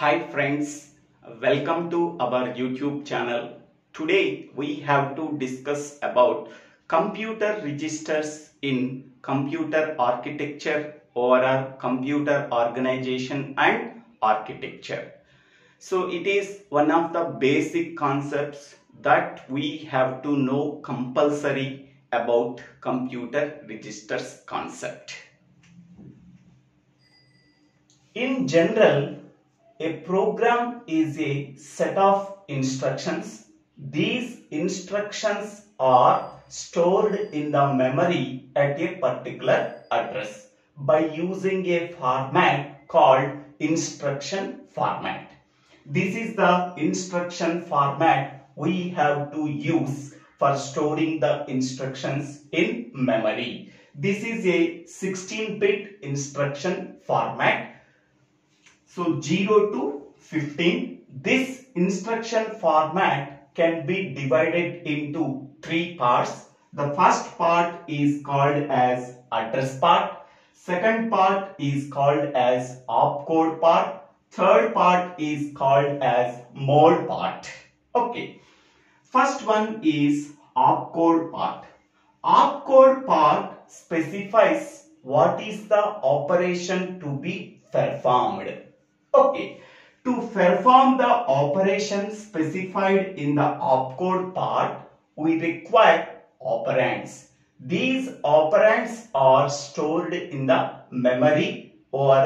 Hi friends, welcome to our YouTube channel. Today we have to discuss about computer registers in computer architecture or computer organization and architecture. So it is one of the basic concepts that we have to know compulsory about computer registers concept. In general, a program is a set of instructions. These instructions are stored in the memory at a particular address by using a format called instruction format. This is the instruction format we have to use for storing the instructions in memory. This is a 16-bit instruction format so 0 to 15. This instruction format can be divided into three parts. The first part is called as address part. Second part is called as opcode part. Third part is called as mode part. Okay. First one is opcode part. Opcode part specifies what is the operation to be performed. Okay. To perform the operation specified in the opcode part, we require operands. These operands are stored in the memory or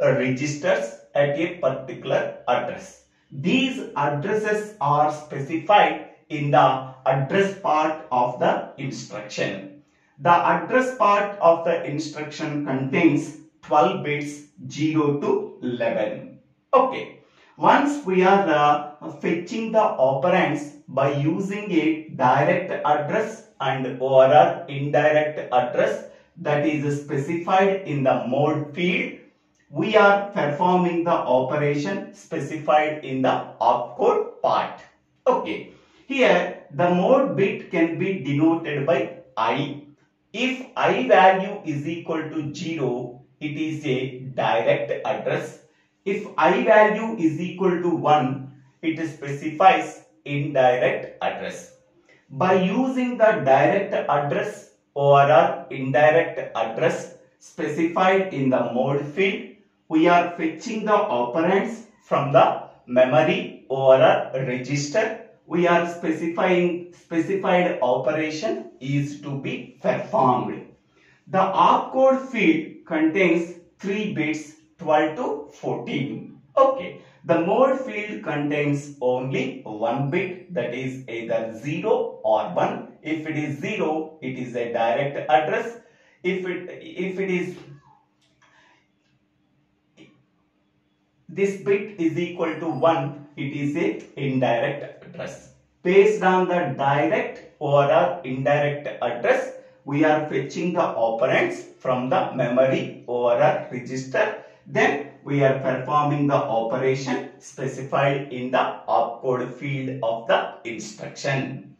registers at a particular address. These addresses are specified in the address part of the instruction. The address part of the instruction contains 12 bits 0 to 11. Okay. Once we are uh, fetching the operands by using a direct address and or indirect address that is specified in the mode field, we are performing the operation specified in the opcode part. Okay. Here the mode bit can be denoted by i. If i value is equal to 0, it is a direct address. If i value is equal to 1, it specifies indirect address. By using the direct address or indirect address specified in the mode field, we are fetching the operands from the memory or register. We are specifying specified operation is to be performed. The opcode field contains 3 bits 12 to 14. Okay. The mode field contains only one bit that is either 0 or 1. If it is 0, it is a direct address. If it, if it is this bit is equal to 1, it is a indirect address. Based on the direct or indirect address, we are fetching the operands from the memory or a register. Then we are performing the operation specified in the opcode field of the instruction.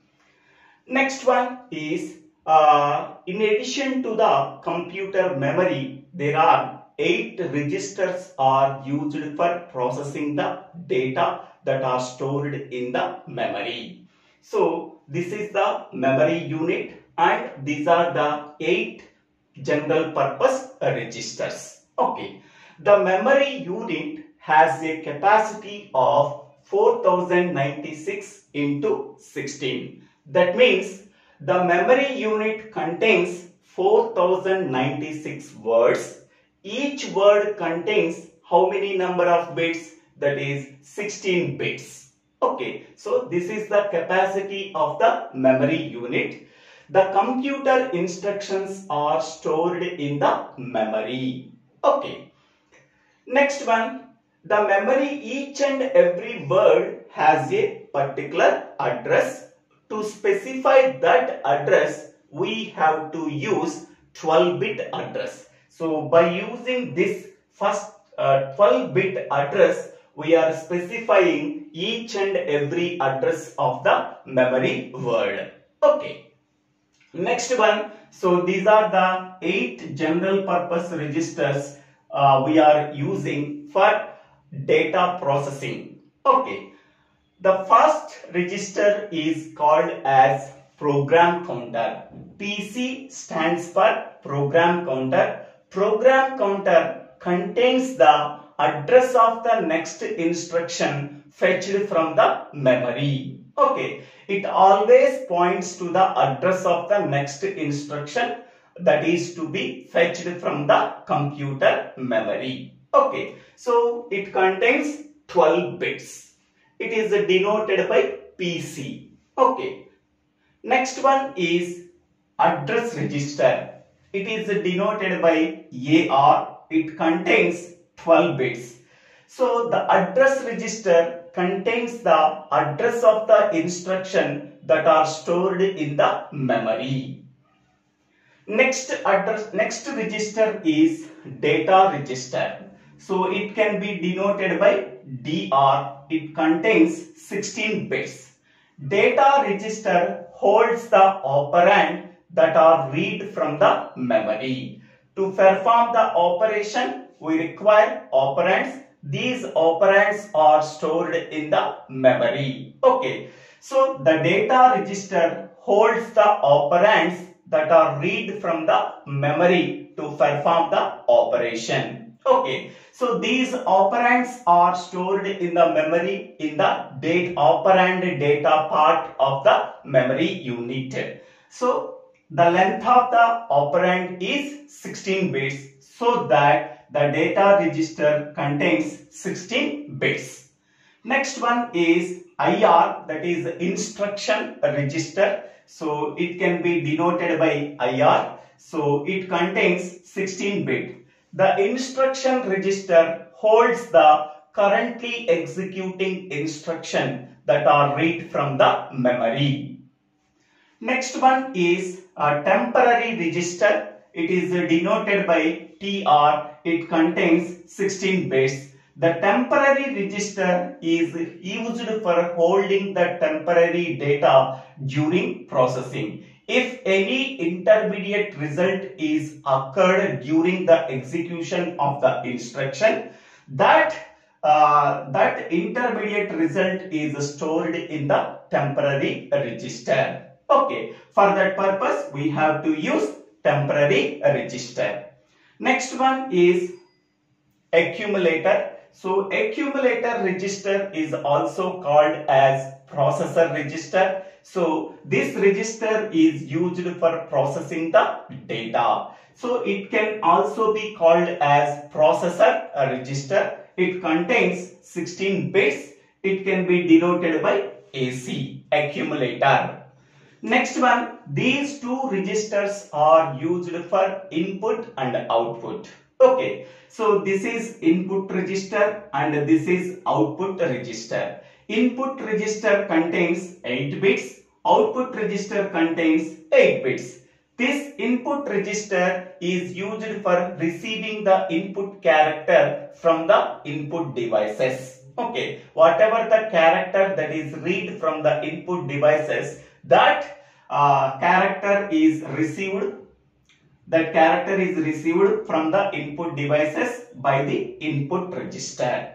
Next one is uh, in addition to the computer memory, there are eight registers are used for processing the data that are stored in the memory. So this is the memory unit and these are the eight general purpose registers. Okay. The memory unit has a capacity of 4096 into 16. That means the memory unit contains 4096 words. Each word contains how many number of bits? That is 16 bits. Okay, so this is the capacity of the memory unit. The computer instructions are stored in the memory. Okay. Next one. The memory, each and every word has a particular address. To specify that address, we have to use 12-bit address. So, by using this first 12-bit uh, address, we are specifying each and every address of the memory word. Okay. Next one, so these are the eight general purpose registers uh, we are using for data processing. Okay. The first register is called as program counter. PC stands for program counter. Program counter contains the address of the next instruction fetched from the memory. Okay, it always points to the address of the next instruction that is to be fetched from the computer memory. Okay, so it contains 12 bits. It is denoted by PC. Okay, next one is address register. It is denoted by AR. It contains 12 bits. So the address register contains the address of the instruction that are stored in the memory. Next address, next register is data register. So it can be denoted by DR. It contains 16 bits. Data register holds the operand that are read from the memory. To perform the operation, we require operands. These operands are stored in the memory. Okay. So the data register holds the operands that are read from the memory to perform the operation. Okay, so these operands are stored in the memory in the date operand data part of the memory unit. So the length of the operand is 16 bits so that the data register contains 16 bits. Next one is IR that is instruction register so it can be denoted by IR. So it contains 16 bit. The instruction register holds the currently executing instruction that are read from the memory. Next one is a temporary register. It is denoted by TR. It contains 16 bits. The temporary register is used for holding the temporary data during processing. If any intermediate result is occurred during the execution of the instruction, that uh, that intermediate result is stored in the temporary register. Okay, for that purpose we have to use temporary register. Next one is accumulator. So accumulator register is also called as processor register. So this register is used for processing the data. So it can also be called as processor register. It contains 16 bits. It can be denoted by AC, accumulator. Next one, these two registers are used for input and output. Okay, so this is input register and this is output register. Input register contains 8 bits, output register contains 8 bits. This input register is used for receiving the input character from the input devices. Okay, whatever the character that is read from the input devices, that uh, character is received that character is received from the input devices by the input register.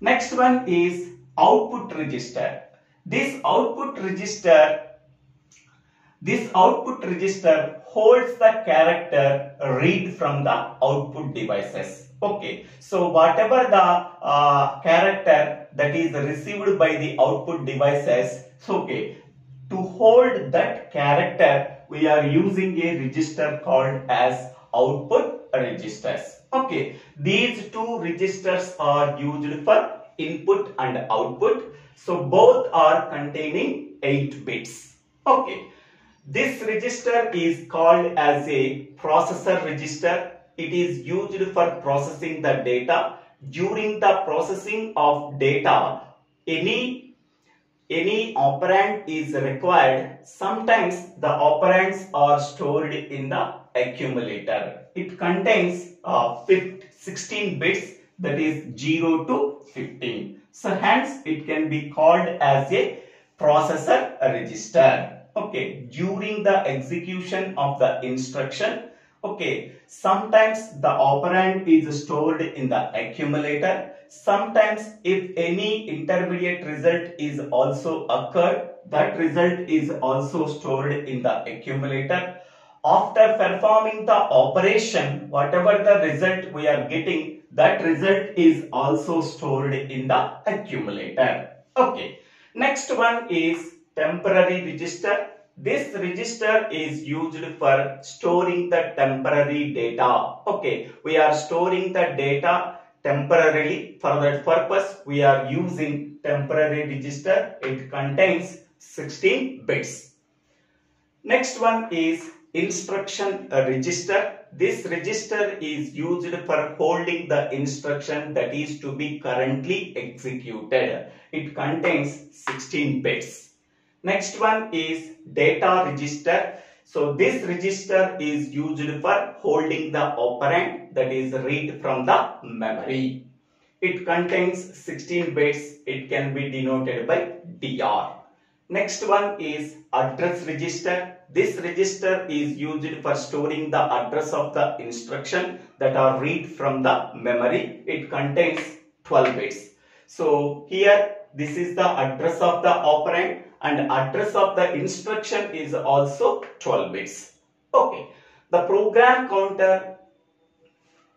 Next one is output register. This output register this output register holds the character read from the output devices. Okay, so whatever the uh, character that is received by the output devices, okay, to hold that character we are using a register called as output registers. Okay, these two registers are used for input and output. So both are containing 8 bits. Okay, this register is called as a processor register. It is used for processing the data. During the processing of data, any any operand is required, sometimes the operands are stored in the accumulator. It contains uh, 16 bits that is 0 to 15. So hence it can be called as a processor register. Okay, during the execution of the instruction, Okay, sometimes the operand is stored in the accumulator. Sometimes if any intermediate result is also occurred, that result is also stored in the accumulator. After performing the operation, whatever the result we are getting, that result is also stored in the accumulator. Okay, next one is temporary register this register is used for storing the temporary data. Okay, we are storing the data temporarily. For that purpose, we are using temporary register. It contains 16 bits. Next one is instruction register. This register is used for holding the instruction that is to be currently executed. It contains 16 bits. Next one is data register. So this register is used for holding the operand that is read from the memory. It contains 16 bits. It can be denoted by DR. Next one is address register. This register is used for storing the address of the instruction that are read from the memory. It contains 12 bits. So here this is the address of the operand and address of the instruction is also 12 bits. Okay, the program counter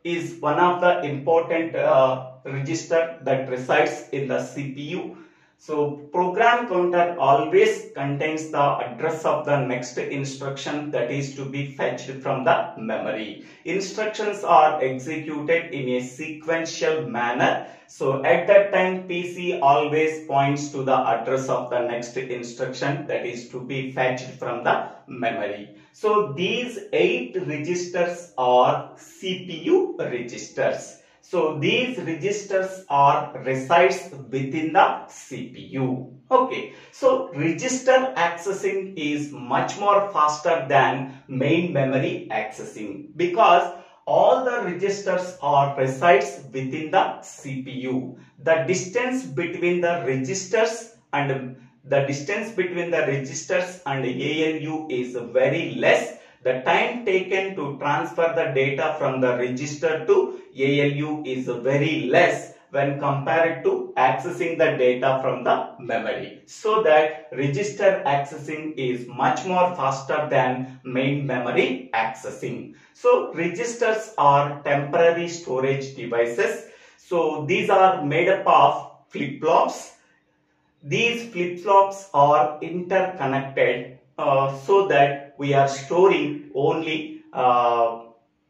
is one of the important uh, register that resides in the CPU so program counter always contains the address of the next instruction that is to be fetched from the memory. Instructions are executed in a sequential manner. So at that time PC always points to the address of the next instruction that is to be fetched from the memory. So these 8 registers are CPU registers. So these registers are resides within the CPU. Okay. So register accessing is much more faster than main memory accessing because all the registers are resides within the CPU. The distance between the registers and the distance between the registers and ALU is very less the time taken to transfer the data from the register to ALU is very less when compared to accessing the data from the memory. So that register accessing is much more faster than main memory accessing. So registers are temporary storage devices. So these are made up of flip-flops. These flip-flops are interconnected uh, so that we are storing only uh,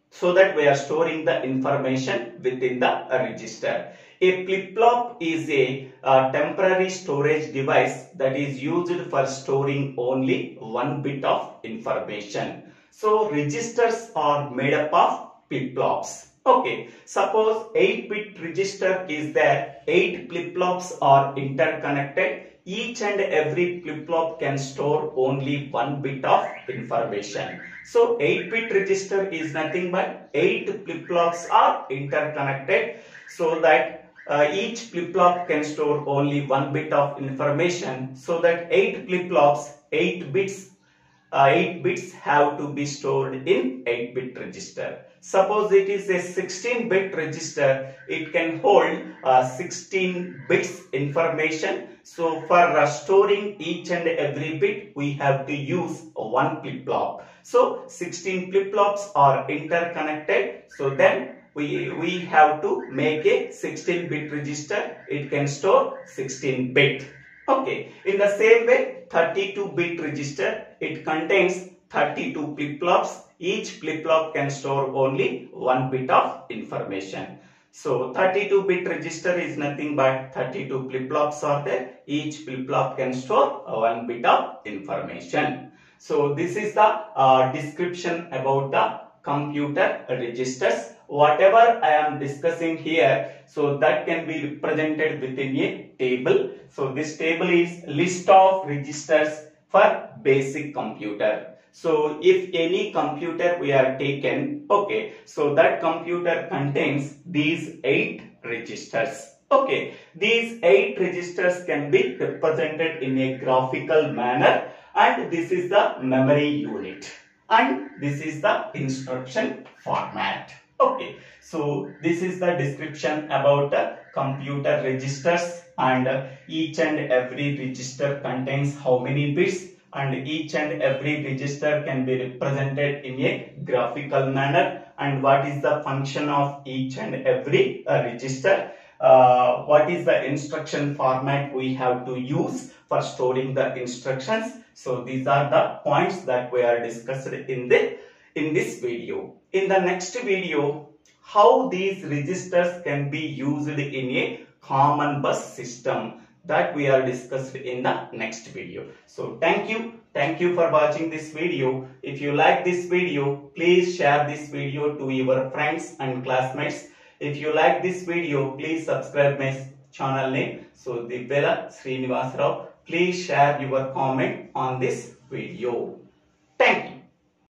so that we are storing the information within the register. A flip-flop is a uh, temporary storage device that is used for storing only one bit of information. So registers are made up of flip-flops. Okay, suppose 8-bit register is there, 8 flip-flops are interconnected each and every flip-flop can store only one bit of information. So 8-bit register is nothing but 8 flip-flops are interconnected so that uh, each flip-flop can store only one bit of information so that 8 flip-flops 8 bits uh, 8 bits have to be stored in 8 bit register. Suppose it is a 16 bit register, it can hold uh, 16 bits information. So for storing each and every bit, we have to use one flip-flop. So 16 flip-flops are interconnected. So then we, we have to make a 16 bit register. It can store 16 bit. Okay, in the same way 32 bit register, it contains 32 flip-flops. Each flip-flop can store only one bit of information. So 32 bit register is nothing but 32 flip-flops are there. Each flip-flop can store one bit of information. So this is the uh, description about the computer registers whatever I am discussing here, so that can be represented within a table. So this table is list of registers for basic computer. So if any computer we are taken, okay, so that computer contains these eight registers. Okay, these eight registers can be represented in a graphical manner and this is the memory unit. and this is the instruction format. Okay, so this is the description about the computer registers and each and every register contains how many bits and each and every register can be represented in a graphical manner. And what is the function of each and every uh, register? Uh, what is the instruction format we have to use for storing the instructions? So these are the points that we are discussed in the in this video. In the next video how these registers can be used in a common bus system that we are discussed in the next video. So thank you. Thank you for watching this video. If you like this video, please share this video to your friends and classmates. If you like this video, please subscribe my channel name. So Divvela Srinivasrao. Please share your comment on this video. Thank you.